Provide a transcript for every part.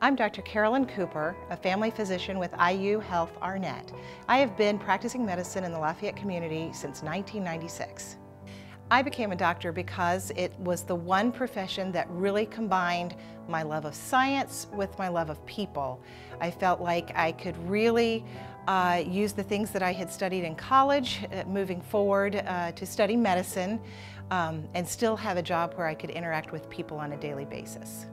I'm Dr. Carolyn Cooper, a family physician with IU Health Arnett. I have been practicing medicine in the Lafayette community since 1996. I became a doctor because it was the one profession that really combined my love of science with my love of people. I felt like I could really uh, use the things that I had studied in college uh, moving forward uh, to study medicine um, and still have a job where I could interact with people on a daily basis.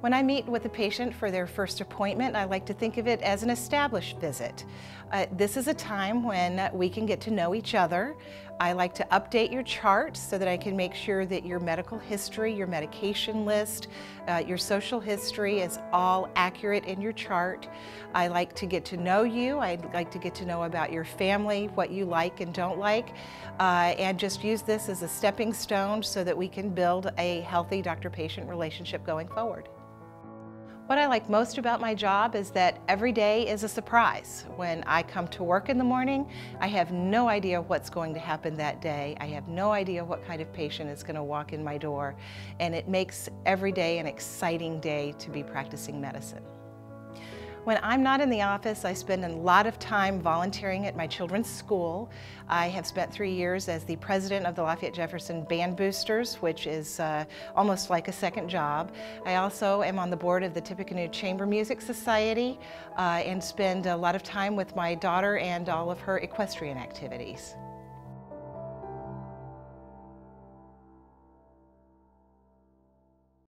When I meet with a patient for their first appointment, I like to think of it as an established visit. Uh, this is a time when we can get to know each other. I like to update your chart so that I can make sure that your medical history, your medication list, uh, your social history is all accurate in your chart. I like to get to know you. I like to get to know about your family, what you like and don't like, uh, and just use this as a stepping stone so that we can build a healthy doctor-patient relationship going forward. What I like most about my job is that every day is a surprise. When I come to work in the morning, I have no idea what's going to happen that day. I have no idea what kind of patient is going to walk in my door, and it makes every day an exciting day to be practicing medicine. When I'm not in the office, I spend a lot of time volunteering at my children's school. I have spent three years as the president of the Lafayette Jefferson Band Boosters, which is uh, almost like a second job. I also am on the board of the Tippecanoe Chamber Music Society uh, and spend a lot of time with my daughter and all of her equestrian activities.